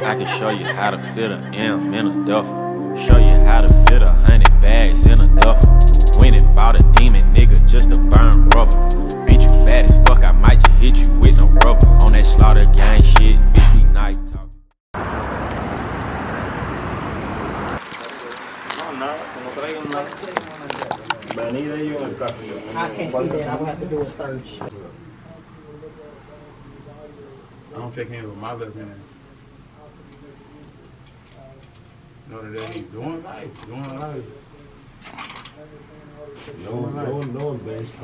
I can show you how to fit an M in a duffel. Show you how to fit a hundred bags in a duffel. Went and bought a demon nigga just to burn rubber. Bitch, you bad as fuck, I might just hit you with no rubber. On that slaughter gang shit, bitch, we knife talk. I can't see that. I would have to do a search. I don't shake hands with my left hand. Know that he's doing life, doing life.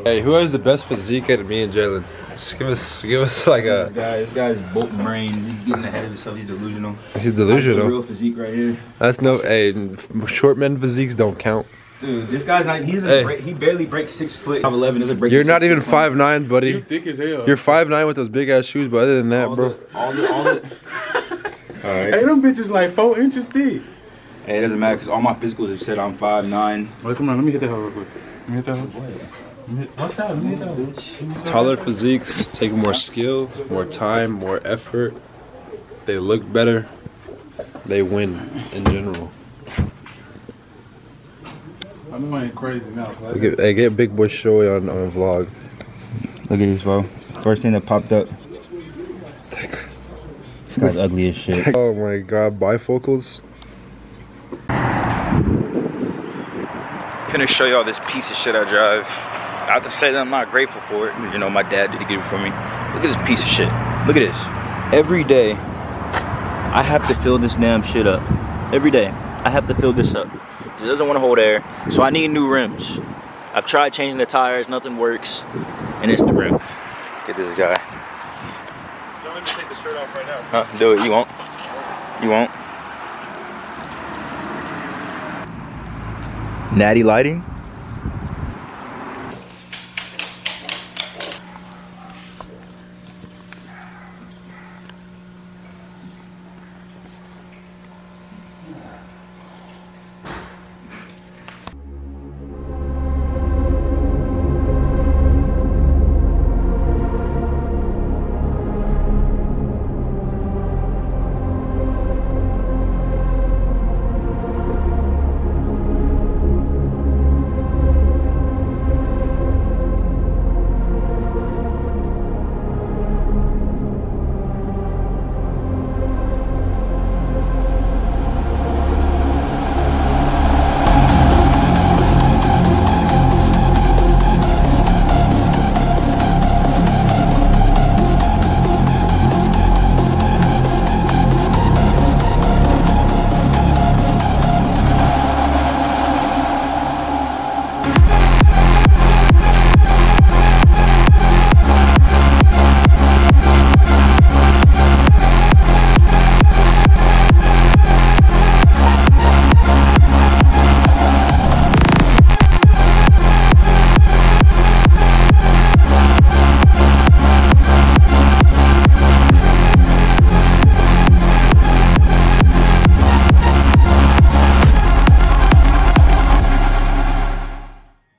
Hey, who has the best physique at me and Jaylon? Just give us, give us like a. This guy, this guy's bolt brain. He's getting ahead of himself. He's delusional. He's The delusional. real physique right here, That's no. Hey, short men physiques don't count. dude. This guy's not. He doesn't Hey. break, He barely breaks six foot. Five eleven doesn't break. You're not even foot. five nine, You buddy. thick as hell. You're five nine with those big ass shoes, but other than that, All bro. the, all the, all the. All right. Hey, them bitches like four inches thick. Hey, it doesn't matter because all my physicals have said I'm five nine. Wait, come on, let me hit that hoe real quick. Let me hit that hoe. Let me hit- Watch out, let me hit that hoe. Taller physiques take more skill, more time, more effort. They look better. They win in general. I'm going crazy now. so I hey, get Big Boy Showy on on vlog. Look at this, bro. First thing that popped up. This guy's ugly as shit. Oh my God, bifocals. Gonna show y'all this piece of shit I drive. I have to say that I'm not grateful for it. You know, my dad did get it for me. Look at this piece of shit. Look at this. Every day, I have to fill this damn shit up. Every day, I have to fill this up. 'Cause it doesn't want to hold air. So I need new rims. I've tried changing the tires, nothing works. And it's the rims. Get this guy. Don't let me take the shirt off right now. Huh? Do it. You won't. You won't. Natty lighting.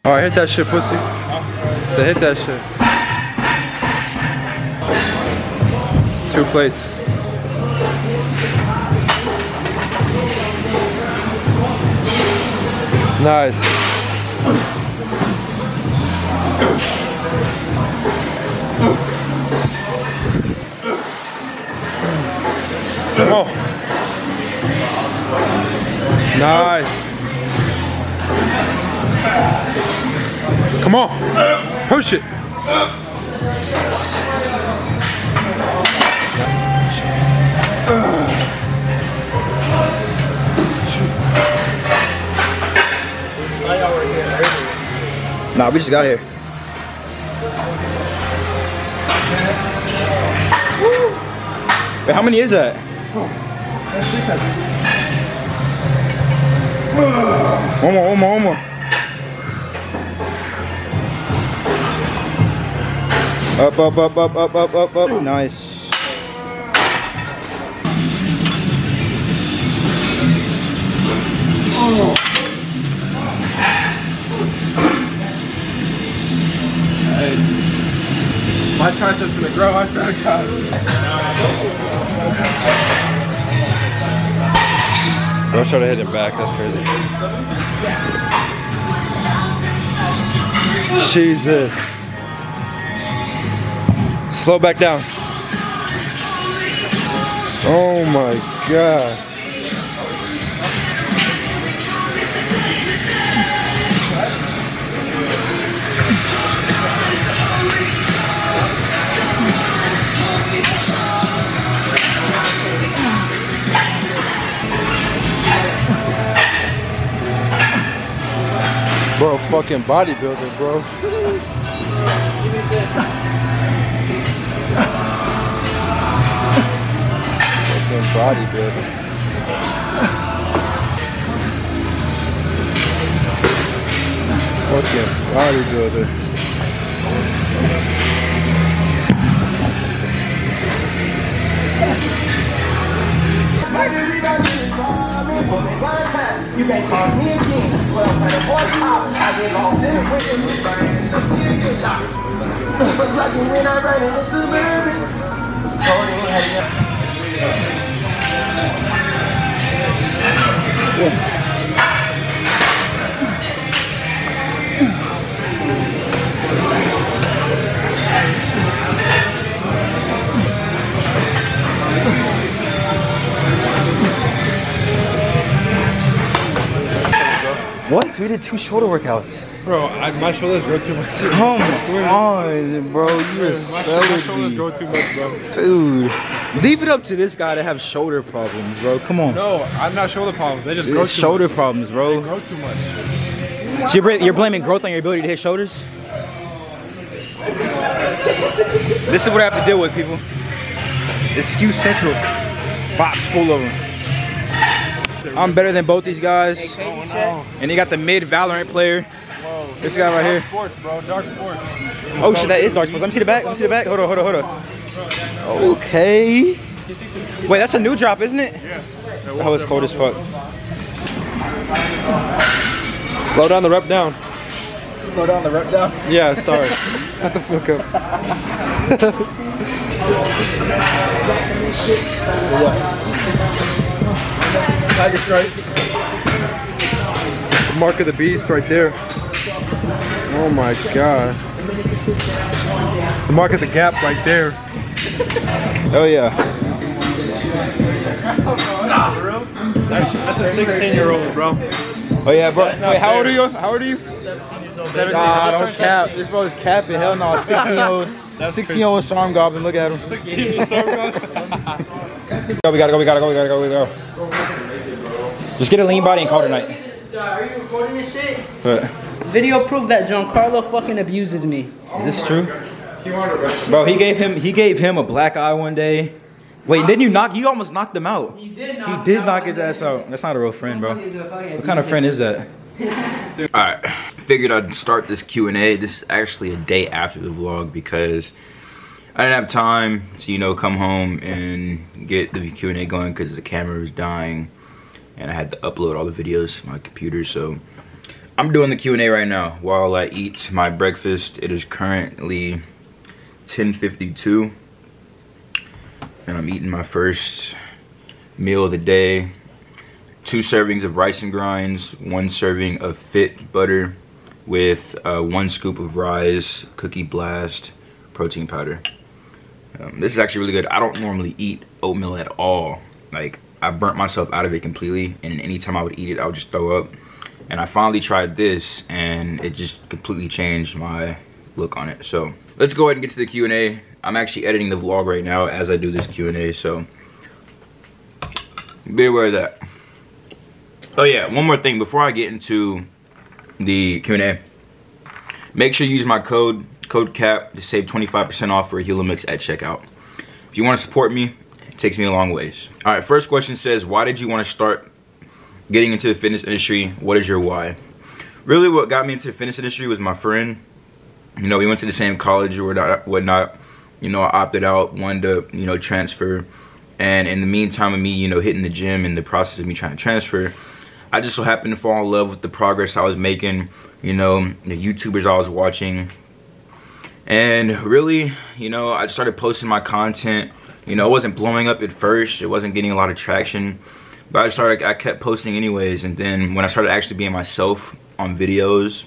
All right, hit that shit, pussy. So hit that shit. It's two plates. Nice. On. Nice. Come on. Push it. Nah, we just got here. Wait, how many is that? One more, one more, one more. Up, up, up, up, up, up, up, up. Nice. My triceps gonna grow, I swear to God. Bro started hitting back. That's crazy. Jesus. Slow back down. Oh my god. Bro, fucking bodybuilder, bro. fucking bodybuilder. Fucking bodybuilder. You can't cross me again. 1200 horsepower. I get lost in the wind. Burning the get shot. But lucky when I in the suburban. Codeine had me. What? We did two shoulder workouts. Bro, I, my shoulders grow too much. Come on, bro. You're My, my shoulders grow too much, bro. Dude. Leave it up to this guy to have shoulder problems, bro. Come on. No, I'm not shoulder problems. They just grow It's too shoulder much. problems, They bro. grow too much. So you're, you're blaming growth on your ability to hit shoulders? This is what I have to deal with, people. It's Skew Central. Box full of them. I'm better than both these guys. And you got the mid Valorant player. This guy right here. Sports, bro. Darc Sports. Oh shit, that is Darc Sports. Let me see the back. Let me see the back. Hold on, hold on, hold on. Okay. Wait, that's a new drop, isn't it? Yeah. Oh, it's cold as fuck. Slow down the rep down. Slow down the rep down. Yeah, sorry. Not the fuck up. Tiger strike. Mark of the beast right there. Oh my god. The mark of the gap right there. Oh yeah. That's, that's a 16 year old, bro. Oh yeah, bro. Wait, how old are you? How old are you? Nah, don't cap. This bro is capping. Hell no. 16 year old. 16 year old storm goblin. Look at him. 16 years old, bro. Go, we gotta go. We gotta go. We gotta go. We gotta go. Just get a lean body and call it a night. Are you recording this shit? But Video proof that Giancarlo fucking abuses me. is this true? Bro, he gave him he gave him a black eye one day. Wait, didn't you knock? You almost knocked him out. He did He knock did knock his ass out. That's not a real friend, bro. He's a fucking What kind of friend is that? All right, figured I'd start this Q&A. This is actually a day after the vlog because I didn't have time to, you know, come home and get the Q&A going because the camera was dying and I had to upload all the videos to my computer. So I'm doing the Q&A right now while I eat my breakfast. It is currently 10:52 and I'm eating my first meal of the day two servings of rice and grinds, one serving of fit butter with uh, one scoop of Ryse, cookie blast, protein powder. Um, this is actually really good. I don't normally eat oatmeal at all. Like I burnt myself out of it completely, and anytime I would eat it, I would just throw up. And I finally tried this, and it just completely changed my look on it. So let's go ahead and get to the Q&A. I'm actually editing the vlog right now as I do this Q&A, so be aware of that. Oh yeah, one more thing before I get into the Q&A. Make sure you use my code, code CAP, to save 25% off for a Helimix at checkout. If you want to support me, takes me a long ways. All right, first question says, why did you want to start getting into the fitness industry? What is your why? Really what got me into the fitness industry was my friend. You know, we went to the same college or whatnot. You know, I opted out, wanted to, you know, transfer. And in the meantime of me, you know, hitting the gym and the process of me trying to transfer, I just so happened to fall in love with the progress I was making, you know, the YouTubers I was watching. And really, you know, I started posting my content. You know, it wasn't blowing up at first. It wasn't getting a lot of traction. But I started, I kept posting anyways, and then when I started actually being myself on videos,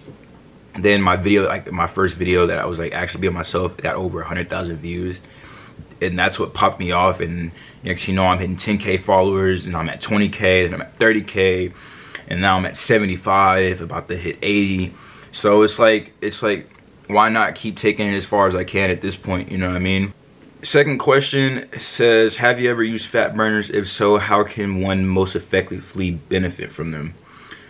then my video, like my first video that I was like actually being myself, got over 100,000 views. And that's what popped me off. And next you know, I'm hitting 10K followers, and I'm at 20K, and I'm at 30K, and now I'm at 75, about to hit 80. So it's like, it's like, why not keep taking it as far as I can at this point, you know what I mean? Second question says, have you ever used fat burners? If so, how can one most effectively benefit from them?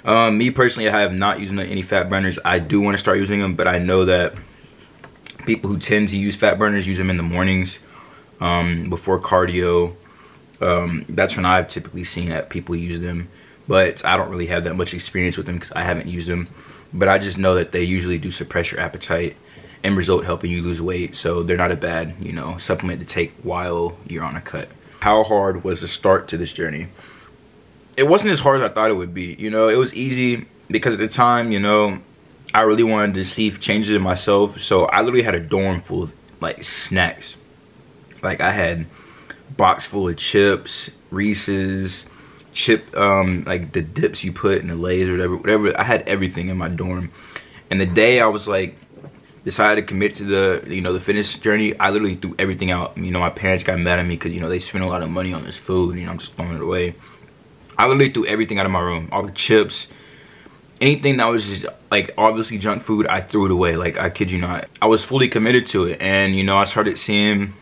Um, me personally, I have not used any fat burners. I do want to start using them, but I know that people who tend to use fat burners use them in the mornings um, before cardio. Um, that's when I've typically seen that people use them, but I don't really have that much experience with them because I haven't used them. But I just know that they usually do suppress your appetite end result helping you lose weight. So they're not a bad, you know, supplement to take while you're on a cut. How hard was the start to this journey? It wasn't as hard as I thought it would be. You know, it was easy because at the time, you know, I really wanted to see changes in myself. So I literally had a dorm full of like snacks. Like I had box full of chips, Reese's, chip, um, like the dips you put in the Lay's or whatever, whatever. I had everything in my dorm. And the day I was like, decided to commit to the you know the fitness journey i literally threw everything out. You know my parents got mad at me because you know they spent a lot of money on this food you know i'm just throwing it away. I literally threw everything out of my room all the chips anything that was just like obviously junk food i threw it away like i kid you not. I was fully committed to it and you know i started seeing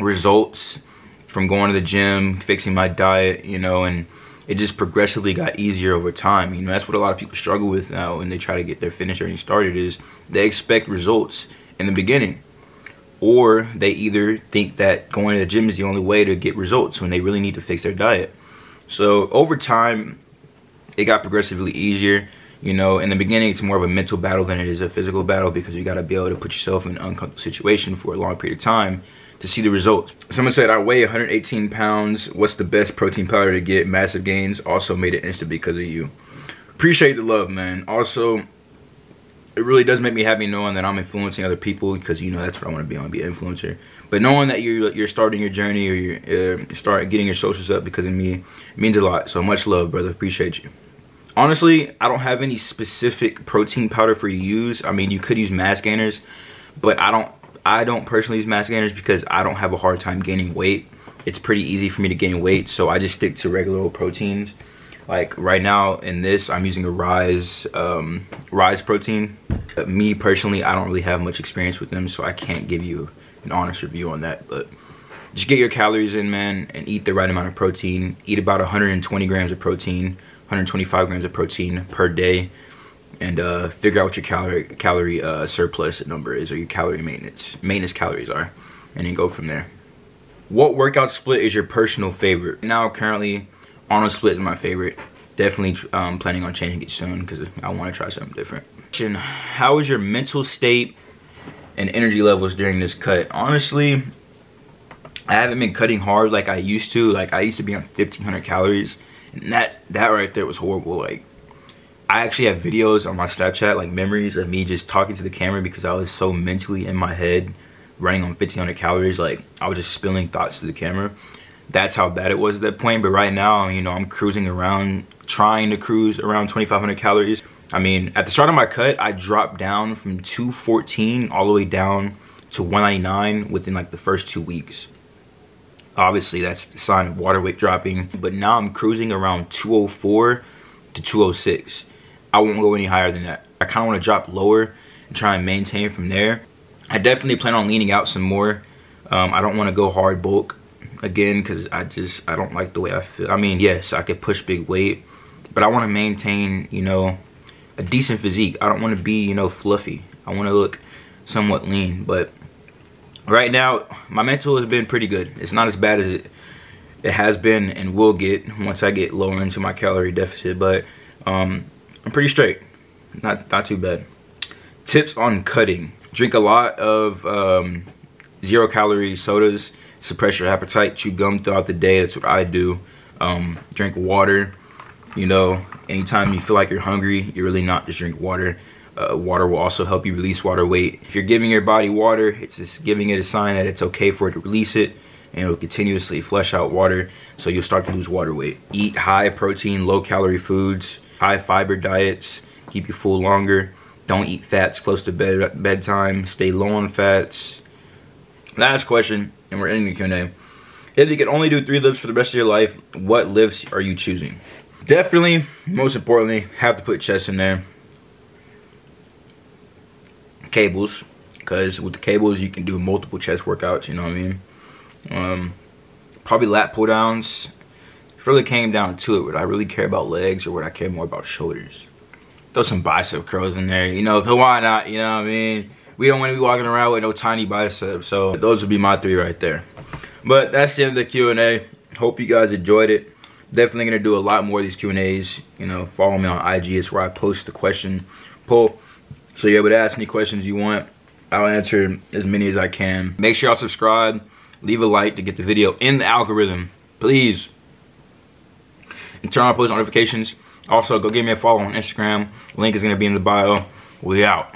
results from going to the gym fixing my diet you know and it just progressively got easier over time. You know, that's what a lot of people struggle with now when they try to get their fitness journey started is they expect results in the beginning. Or they either think that going to the gym is the only way to get results when they really need to fix their diet. So over time, it got progressively easier. You know, in the beginning, it's more of a mental battle than it is a physical battle because you got to be able to put yourself in an uncomfortable situation for a long period of time to see the results. Someone said, I weigh 118 pounds. What's the best protein powder to get massive gains? Also made it instant because of you. Appreciate the love, man. Also, it really does make me happy knowing that I'm influencing other people because, you know, that's what I want to be. I want to be an influencer. But knowing that you're, you're starting your journey or you're uh, start getting your socials up because of me means a lot. So much love, brother. Appreciate you. Honestly, I don't have any specific protein powder for you to use. I mean, you could use mass gainers, but I don't I don't personally use mass gainers because I don't have a hard time gaining weight. It's pretty easy for me to gain weight, so I just stick to regular old proteins. Like right now in this, I'm using a Ryse um, Ryse protein. But me personally, I don't really have much experience with them, so I can't give you an honest review on that. But just get your calories in, man, and eat the right amount of protein. Eat about 120 grams of protein, 125 grams of protein per day and uh, figure out what your calorie calorie uh, surplus number is or your calorie maintenance maintenance calories are and then go from there. What workout split is your personal favorite? Now currently arnold split is my favorite. Definitely um, planning on changing it soon because i want to try something different. How is your mental state and energy levels during this cut? Honestly i haven't been cutting hard like i used to. Like i used to be on 1500 calories and that that right there was horrible like I actually have videos on my Snapchat, like memories of me just talking to the camera because I was so mentally in my head running on 1500 calories. Like I was just spilling thoughts to the camera. That's how bad it was at that point. But right now, you know, I'm cruising around, trying to cruise around 2500 calories. I mean, at the start of my cut, I dropped down from 214 all the way down to 199 within like the first two weeks. Obviously, that's a sign of water weight dropping. But now I'm cruising around 204 to 206 I won't go any higher than that. I kind of want to drop lower and try and maintain from there. I definitely plan on leaning out some more. Um, I don't want to go hard bulk again because I just, I don't like the way I feel. I mean, yes, I could push big weight, but I want to maintain, you know, a decent physique. I don't want to be, you know, fluffy. I want to look somewhat lean, but right now, my mental has been pretty good. It's not as bad as it, it has been and will get once I get lower into my calorie deficit, but um, I'm pretty straight. Not, not too bad. Tips on cutting. Drink a lot of um, zero calorie sodas. Suppress your appetite. Chew gum throughout the day. That's what I do. Um, drink water. You know, anytime you feel like you're hungry, you're really not. Just drink water. Uh, water will also help you release water weight. If you're giving your body water, it's just giving it a sign that it's okay for it to release it. and it'll continuously flush out water so you'll start to lose water weight. Eat high protein, low calorie foods, high fiber diets, keep you full longer. Don't eat fats close to bed bedtime. Stay low on fats. Last question, and we're ending the Q&A. If you could only do three lifts for the rest of your life, what lifts are you choosing? Definitely, most importantly, have to put chest in there. Cables, because with the cables you can do multiple chest workouts, you know what I mean? Um, probably lat pull downs. Really came down to it, would I really care about legs or would I care more about shoulders? Throw some bicep curls in there, you know, why not, you know what I mean? We don't want to be walking around with no tiny biceps, so those would be my three right there. But that's the end of the Q&A. Hope you guys enjoyed it. Definitely to do a lot more of these Q&As. You know, follow me on IG. It's where I post the question poll. So you're able to ask any questions you want. I'll answer as many as I can. Make sure y'all subscribe. Leave a like to get the video in the algorithm. Please. And turn on post notifications. Also, go give me a follow on Instagram. Link is going to be in the bio. We out.